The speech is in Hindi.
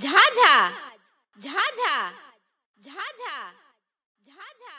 झाझा झाझा झाझा झाझा